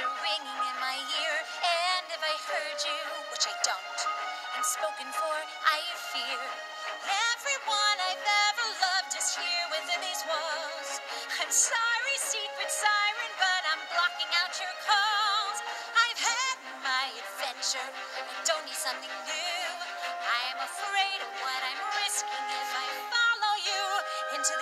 A ringing in my ear. And if I heard you, which I don't, and spoken for, I fear. Everyone I've ever loved is here within these walls. I'm sorry, secret siren, but I'm blocking out your calls. I've had my adventure, I don't need something new. I am afraid of what I'm risking if I follow you into the